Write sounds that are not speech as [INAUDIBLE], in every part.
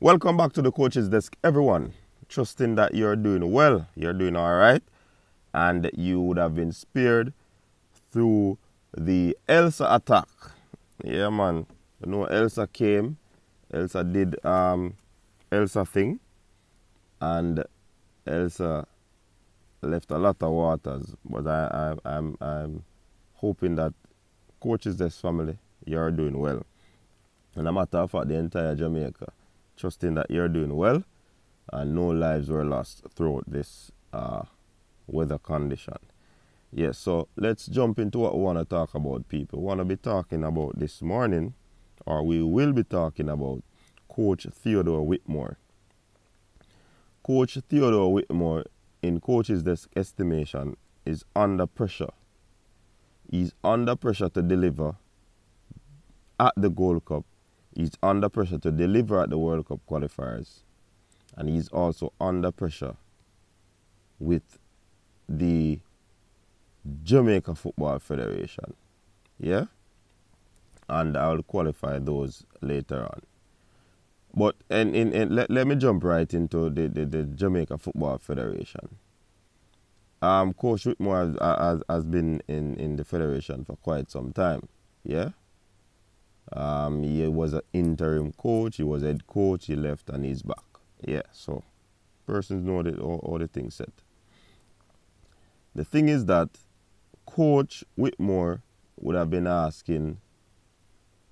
Welcome back to the coach's desk, everyone. Trusting that you're doing well, you're doing all right, and you would have been spared through the Elsa attack. Yeah, man. You know, Elsa came, Elsa did um, Elsa thing, and Elsa left a lot of waters. But I, I, I'm, I'm hoping that coaches desk family, you're doing well. And a matter of fact, the entire Jamaica, trusting that you're doing well and no lives were lost throughout this uh, weather condition. Yes, so let's jump into what we want to talk about, people. We want to be talking about this morning, or we will be talking about Coach Theodore Whitmore. Coach Theodore Whitmore, in coach's estimation, is under pressure. He's under pressure to deliver at the Gold Cup. He's under pressure to deliver at the World Cup qualifiers and he's also under pressure with the Jamaica Football Federation. Yeah? And I'll qualify those later on. But and, and, and let, let me jump right into the, the, the Jamaica Football Federation. Um, Coach Whitmore has, has, has been in, in the federation for quite some time. Yeah? Um, he was an interim coach, he was head coach, he left and he's back. Yeah, so persons know that all, all the things set. The thing is that Coach Whitmore would have been asking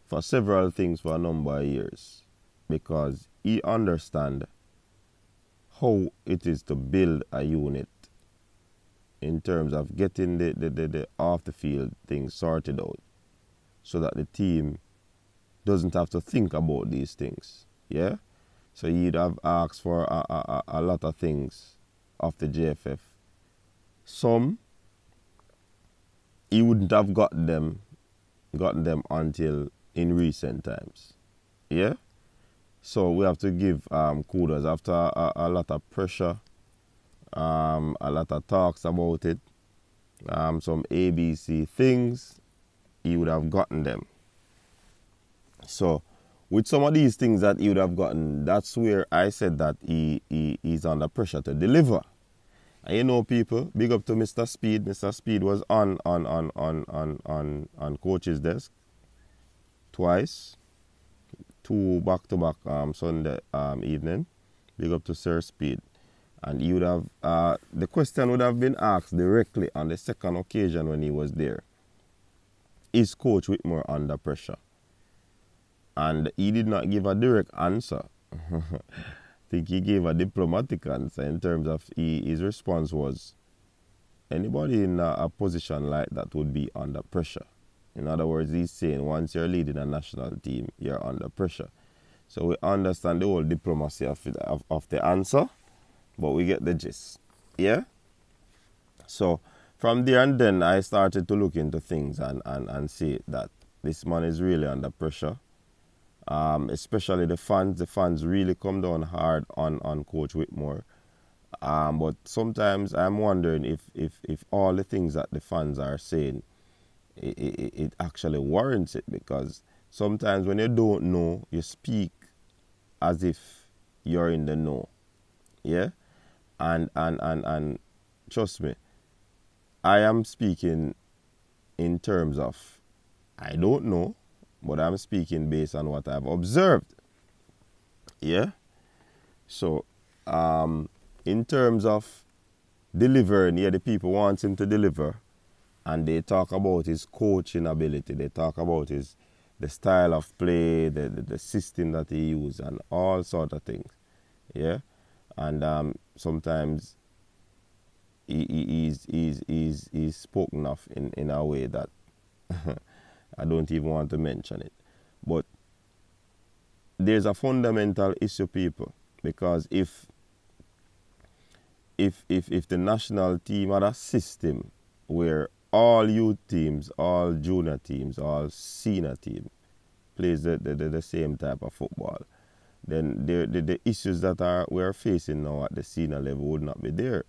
for several things for a number of years because he understand how it is to build a unit in terms of getting the, the, the, the off the field things sorted out so that the team doesn't have to think about these things. Yeah? So you'd have asked for a, a, a lot of things of the JFF. Some he wouldn't have got them gotten them until in recent times. Yeah? So we have to give um, kudos after a, a lot of pressure, um, a lot of talks about it, um, some ABC things, he would have gotten them. So with some of these things that he would have gotten, that's where I said that he, he he's under pressure to deliver. And you know, people, big up to Mr. Speed. Mr. Speed was on on on on on on, on coach's desk twice, two back to back um Sunday um evening. Big up to Sir Speed. And he would have uh, the question would have been asked directly on the second occasion when he was there. Is Coach Whitmore under pressure? And he did not give a direct answer. I [LAUGHS] think he gave a diplomatic answer in terms of he, his response was anybody in a, a, position like that would be under pressure. In other words, he's saying once you're leading a national team, you're under pressure. So we understand the whole diplomacy of, of, of the answer, but we get the gist. Yeah? So from there and then I started to look into things and, and, and see that this man is really under pressure um, especially the fans. The fans really come down hard on, on Coach Whitmore. Um, but sometimes I'm wondering if, if, if all the things that the fans are saying, it, it, it actually warrants it because sometimes when you don't know, you speak as if you're in the know. Yeah? And, and, and, and trust me, I am speaking in terms of I don't know, but I'm speaking based on what I've observed. Yeah? So, um, in terms of delivering, yeah, the people want him to deliver, and they talk about his coaching ability, they talk about his the style of play, the, the, the system that he uses, and all sort of things. Yeah? And um, sometimes he, he, he's, he's, he's, he's spoken of in, in a way that [LAUGHS] I don't even want to mention it. But there's a fundamental issue, people, because if if if if the national team had a system where all youth teams, all junior teams, all senior teams plays the, the, the, same type of football, then the, the, the issues that are we're facing now at the senior level would not be there.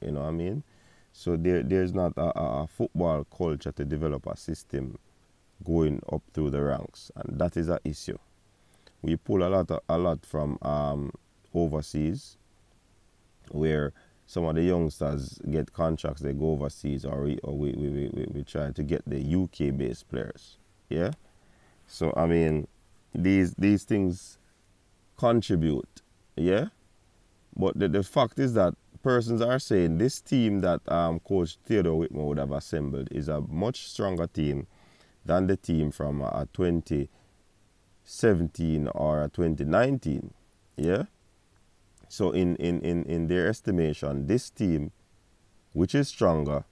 You know what I mean? So there there's not a, a football culture to develop a system going up through the ranks, and that is an issue. we pull a lot, of, a lot from um, overseas, where some of the youngsters get contracts, they go overseas, or we, or we, we, we, we try to get the UK based players. Yeah? So, I mean, these, these things contribute. Yeah? But the, the fact is that persons are saying this team that um, Coach Theodore Whitmore would have assembled is a much stronger team than the team from uh, 2017 or 2019. Yeah? So in, in, in, in their estimation, this team, which is stronger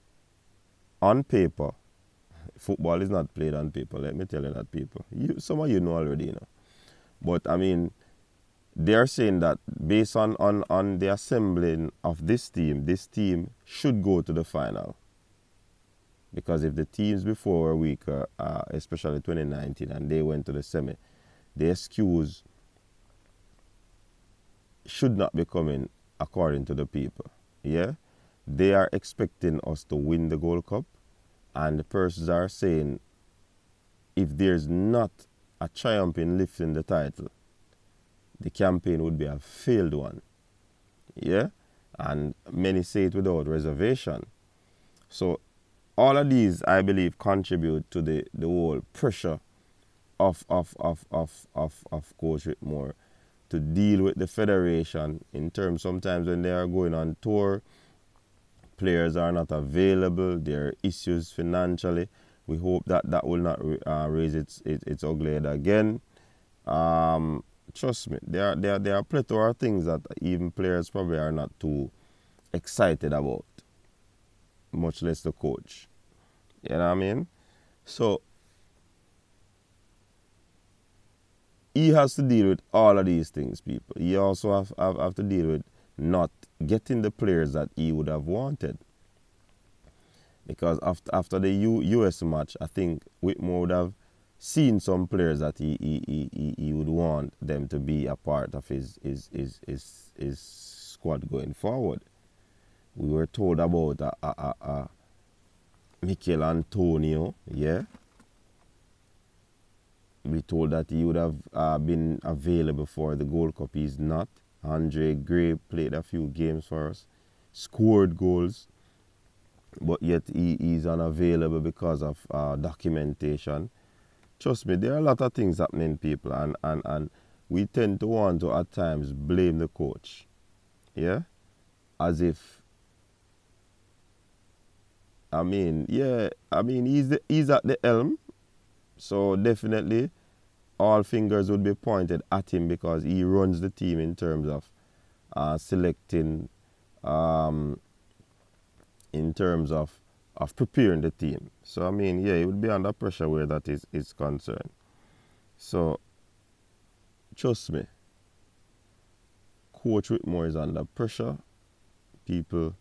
on paper, football is not played on paper, let me tell you that people. You, some of you know already, you know. But I mean, they're saying that based on, on, on the assembling of this team, this team should go to the final. Because if the teams before were weaker, uh, especially 2019, and they went to the semi, the excuse should not be coming according to the people. Yeah? They are expecting us to win the Gold Cup, and the persons are saying if there's not a triumph in lifting the title, the campaign would be a failed one. Yeah? And many say it without reservation. So all of these, I believe, contribute to the, the whole pressure of, of, of, of, of, of Coach Whitmore to deal with the federation in terms sometimes when they are going on tour, players are not available, there are issues financially. We hope that that will not uh, raise its, its, its ugly head again. Um, trust me, there there, there are plethora of things that even players probably are not too excited about much less the coach. You know what I mean? So he has to deal with all of these things, people. He also have, have, have to deal with not getting the players that he would have wanted. Because after after the U, US match, I think Whitmore would have seen some players that he, he, he, he would want them to be a part of his, his, his, his, his squad going forward we were told about a, a, a, a Michail Antonio, yeah. We told that he would have uh, been available for the Gold Cup. He's not. Andre Gray played a few games for us, scored goals, but yet he, is unavailable because of uh, documentation. Trust me, there are a lot of things happening, people, and, and, and we tend to want to at times blame the coach, yeah, as if I mean, yeah, I mean he's the, he's at the helm, so definitely all fingers would be pointed at him because he runs the team in terms of uh, selecting, um, in terms of of preparing the team. So I mean, yeah, he would be under pressure where that is is concerned. So trust me, Coach Whitmore is under pressure. People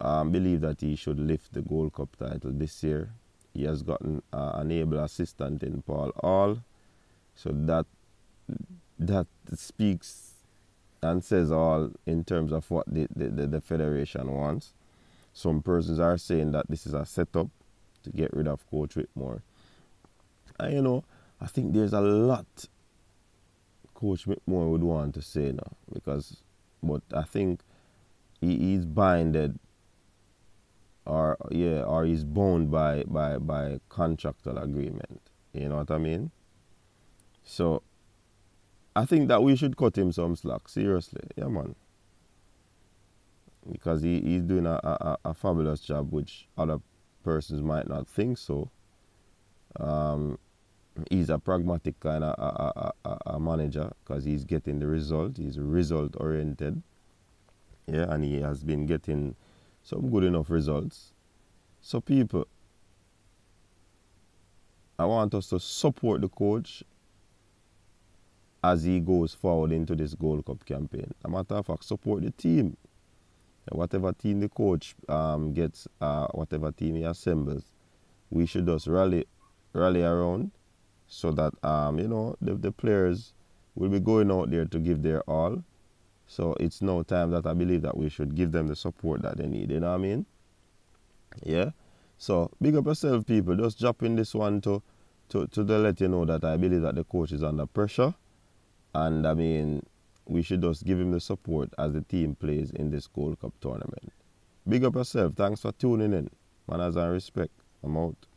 um, believe that he should lift the Gold Cup title this year. He has gotten uh, an able assistant in Paul Hall, so that that speaks and says all in terms of what the, the, the, federation wants. Some persons are saying that this is a setup to get rid of Coach Whitmore. And you know, I think there's a lot Coach Whitmore would want to say now because, but I think he, he's binded or yeah, or he's bound by by by contractual agreement. You know what I mean? So I think that we should cut him some slack. Seriously, yeah, man. Because he, he's doing a, a, a fabulous job, which other persons might not think so. Um, he's a pragmatic kind of a, a, a, manager because he's getting the result. He's result oriented. Yeah, and he has been getting some good enough results. So, people, I want us to support the coach as he goes forward into this Gold Cup campaign. A matter of fact, support the team. Whatever team the coach um, gets, uh, whatever team he assembles, we should just rally, rally around so that um, you know the, the players will be going out there to give their all so it's now time that I believe that we should give them the support that they need. You know what I mean? Yeah. So big up yourself, people. Just drop in this one to to to let you know that I believe that the coach is under pressure, And I mean, we should just give him the support as the team plays in this Gold Cup tournament. Big up yourself. Thanks for tuning in. Manners and respect. I'm out.